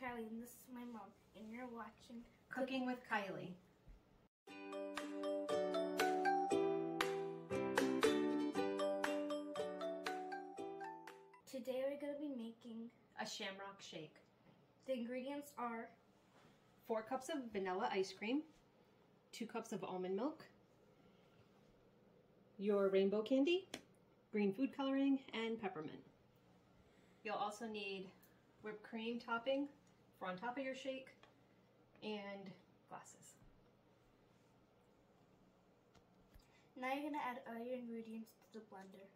Kieley, and this is my mom, and you're watching Cooking with Kieley. Today we're going to be making, A shamrock shake. the ingredients are Four cups of vanilla ice cream, two cups of almond milk, your rainbow candy, green food coloring, and peppermint. You'll also need whipped cream topping for on top of your shake and glasses. Now you're going to add all your ingredients to the blender.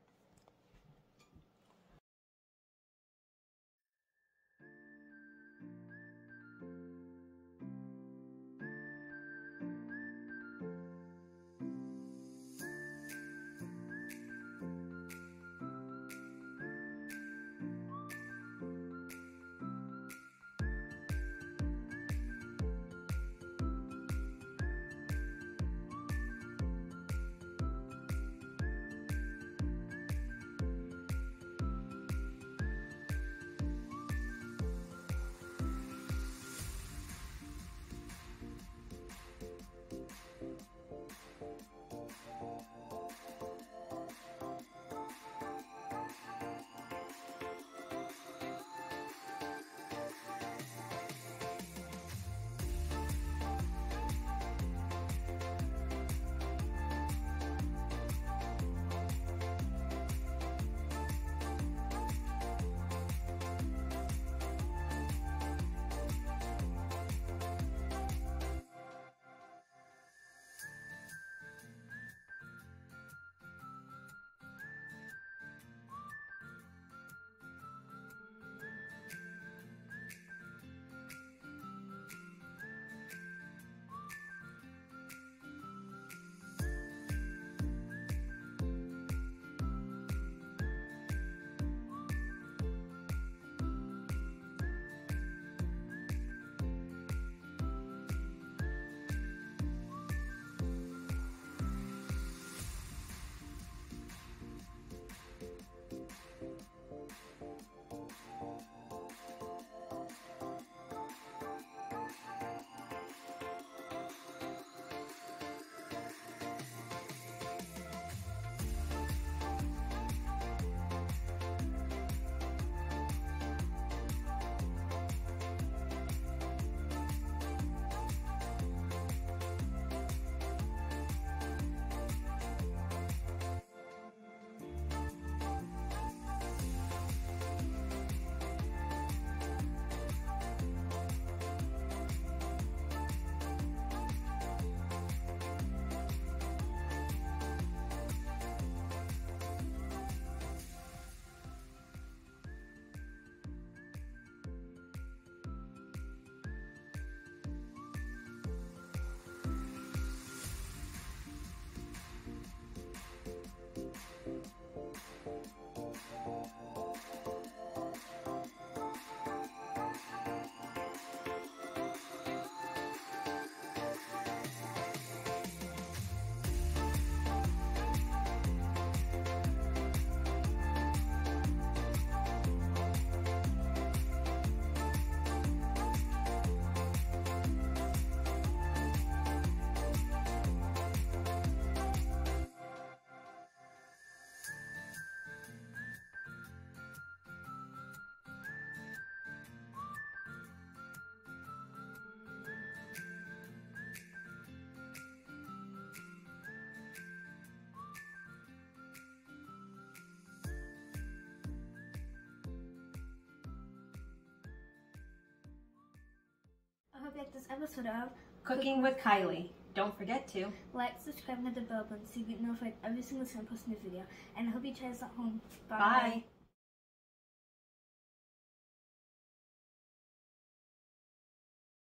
This episode of Cooking with Kieley. Don't forget to like, subscribe, and hit the bell button so you get notified every single time I post a new video. And I hope you try this at home. Bye.